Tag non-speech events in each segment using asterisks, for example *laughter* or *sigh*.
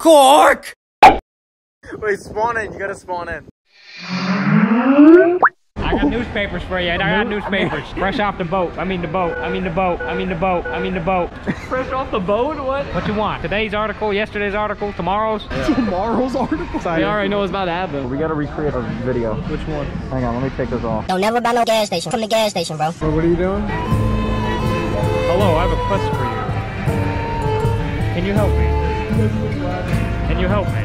Cork! Wait, spawn in. You gotta spawn in. I got newspapers for you. I got newspapers. Fresh off the boat. I mean the boat. I mean the boat. I mean the boat. I mean the boat. Fresh off the boat? What? What you want? Today's article, yesterday's article, tomorrow's? Tomorrow's article. We already know what's about to happen. We gotta recreate a video. Which one? Hang on, let me take this off. Don't never buy no gas station from the gas station, bro. what are you doing? Hello, I have a quest for you. Can you help me? Can you help me?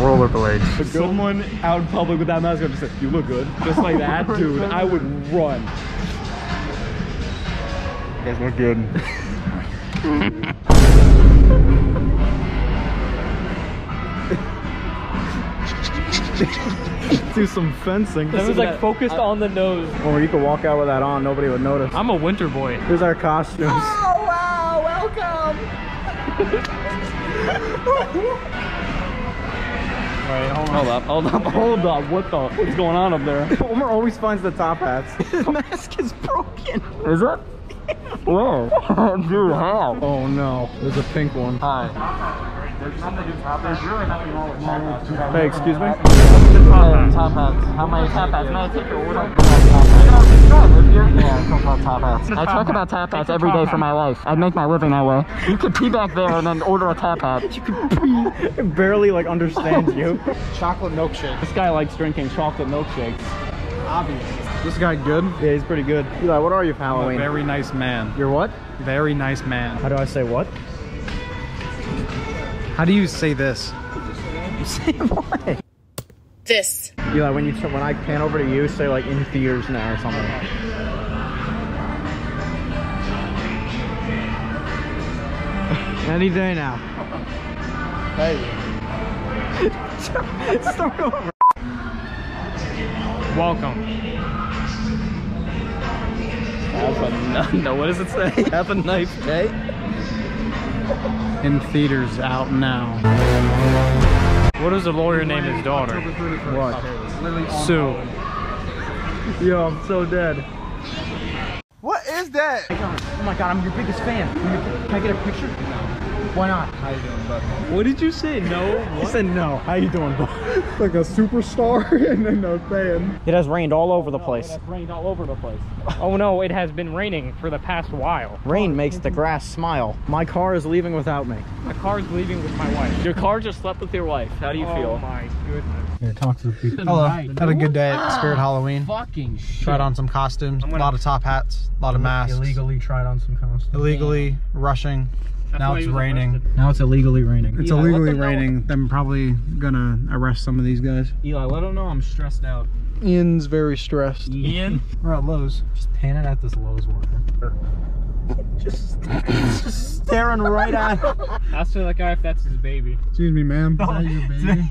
Rollerblades. Someone out in public with that mask on just said, you look good. Just like *laughs* that, oh dude. I would run. You guys look good. *laughs* *laughs* Do some fencing. That was like focused on the nose. Or you could walk out with that on, nobody would notice. I'm a winter boy. Here's our costumes. Oh, wow, welcome. Right, hold up, hold up, hold up. What the? What's going on up there? *laughs* Omer always finds the top hats. *laughs* the mask is broken. Is it? Whoa. Dude, how? Oh no. There's a pink one. Hi. Hey, excuse me? top hats. How many top hats? May I take your order? Yeah, talk about top hats. I talk about top hats every day for my life. I make my living that way. You could pee back there and then order a top hat. You could pee. barely like understands you. Chocolate milkshake. This guy likes drinking chocolate milkshakes. Obvious. This guy good? Yeah, he's pretty good. Eli, what are you for Halloween? Very nice man. You're what? Very nice man. How do I say what? How do you say this? Say what? This. Eli, when you when I pan over to you, say like in theaters now or something. Any day now. Hey. *laughs* Start over. Welcome. Have a *laughs* no, what does it say? Have a nice day. In theaters out now. What does the lawyer name his daughter? What? Sue. Yo, I'm so dead. What is that? Oh my god, I'm your biggest fan. Can I get a picture? Why not? How you doing, bud? What did you say? No. I said no. How you doing, bud? *laughs* like a superstar *laughs* and then a fan. It has rained all over the place. It's rained all over the place. *laughs* Oh no, it has been raining for the past while. Rain makes the grass smile. My car is leaving without me. My car is leaving with my wife. Your car just slept with your wife. How do you oh feel? my goodness. Here, talk to the people. Hello. Had a good day at ah, Spirit Halloween. Fucking shit. Tried on some costumes, a lot of top hats, a lot of masks. Illegally tried on some costumes. Illegally rushing. Now it's raining. arrested. Now it's illegally raining. It's Eli, illegally them know- raining. I'm probably gonna arrest some of these guys. Eli, let them know I'm stressed out. Ian's very stressed. Ian? We're at Lowe's. Just panning at this Lowe's worker. just, just staring right at him. Ask that guy if that's his baby. Excuse me, ma'am. Is that your baby?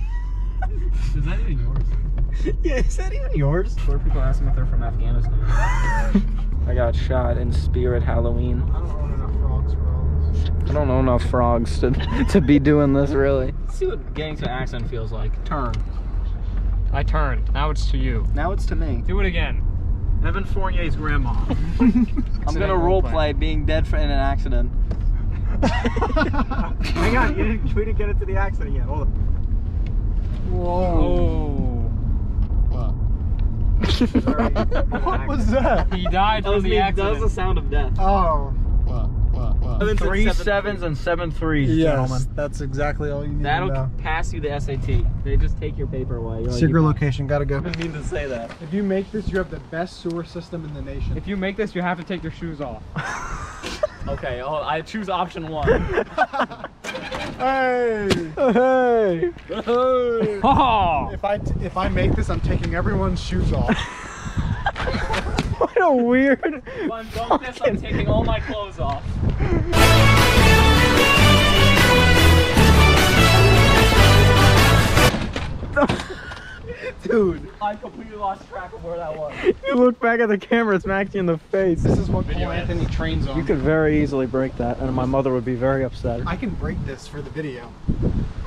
Is that even yours? Yeah, is that even yours? What are people asking if they're from Afghanistan? *laughs* I got shot in Spirit Halloween. I don't own enough frogs for all this. I don't know enough frogs to, *laughs* to be doing this really. Let's see what getting to accent feels like. Turn. I turned. Now it's to you. Now it's to me. Do it again. Evan Fournier's grandma. *laughs* I'm gonna role play being dead for, in an accident. *laughs* Hang on, you didn't, we didn't get into the accident yet. Hold on. Oh. What was that? He died That from was, the me, that accident. was the sound of death. Oh. Three sevens and seven threes, Yes, gentlemen. that's exactly all you need That'll to know. pass you the SAT. They just take your paper away. You're like, Secret you location, gotta go. didn't mean to say that. If you make this, you have the best sewer system in the nation. If you make this, you have to take your shoes off. *laughs* Okay, oh, I choose option one. *laughs* Hey! Hey! *laughs* Oh! If I if I make this, I'm taking everyone's shoes off. What a weird. *laughs* if I'm done this, I'm taking all my clothes off. Dude, I completely lost track of where that was. you look back at the camera, it's Maxie in the face. This is what Cole Anthony trains on. You could very easily break that, and my mother would be very upset. I can break this for the video.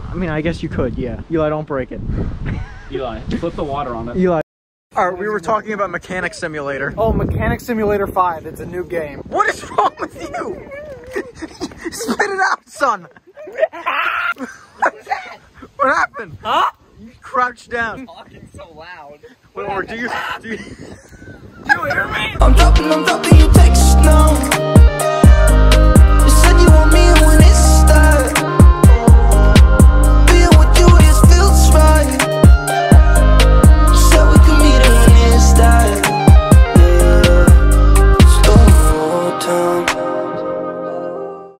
I mean, I guess you could, yeah. Eli, don't break it. Eli, flip the water on it. Eli, All right, we were talking about Mechanic Simulator. Oh, Mechanic Simulator 5. It's a new game. What is wrong with you? *laughs* Spit it out, son. *laughs* what happened? Huh? You crouched down. Talking so loud. Or do you? Do you do you hear me? I'm dropping, I'm dropping you text